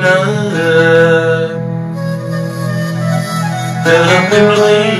know that I've been bleeding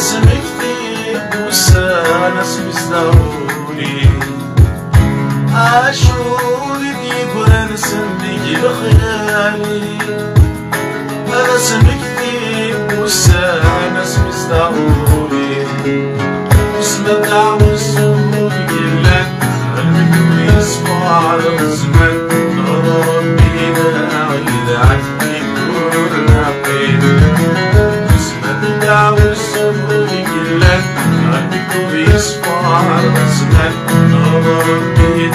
nasıl bitti bu sene bizden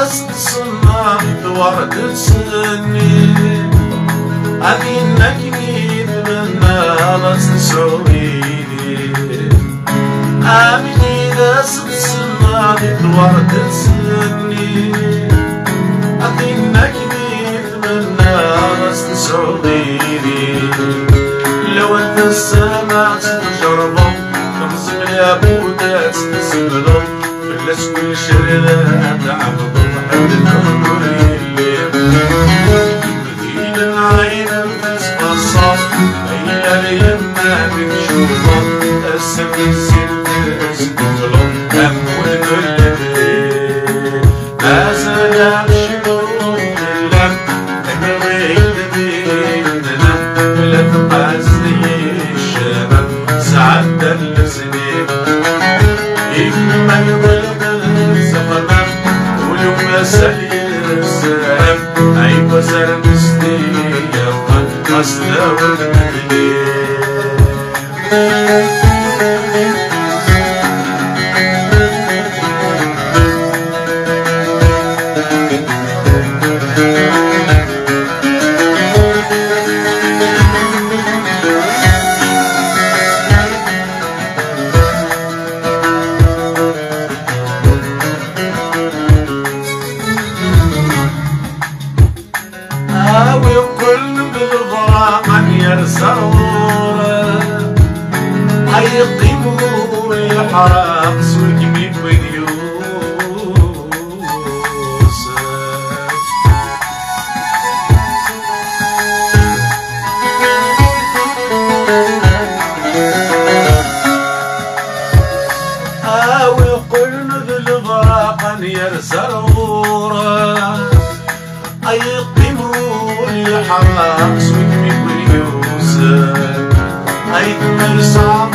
كده صنعت ورد سني أكنك من لست سعودي عن كده صنعت ورد سني أكنك من لست سعودي لو انت سمعت تجربه خمس من يا كل شريرة تعبد حد الأمر الليل مدينة العين الفسقة الصف هي ليما بنشوفه. السم سهل السلام أي وزر مستيا قصد والمدين هاوي هيقيموا الحرام سوق مين ويوسف هاوي كل بالغرام يرسلونا أيقموا الحرام سوي ويوسف أيتم الصعب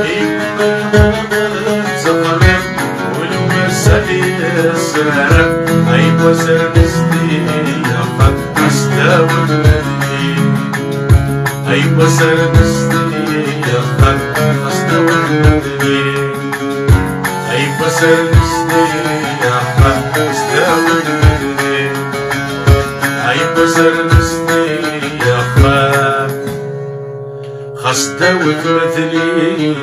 السهرة أي وزر نستي يفت أستوى المدين أي وزر نستي يفت أستوى المدين أي وزر نستي يفت أستوى المدين أي وزر نستي يفت خستوى مثلي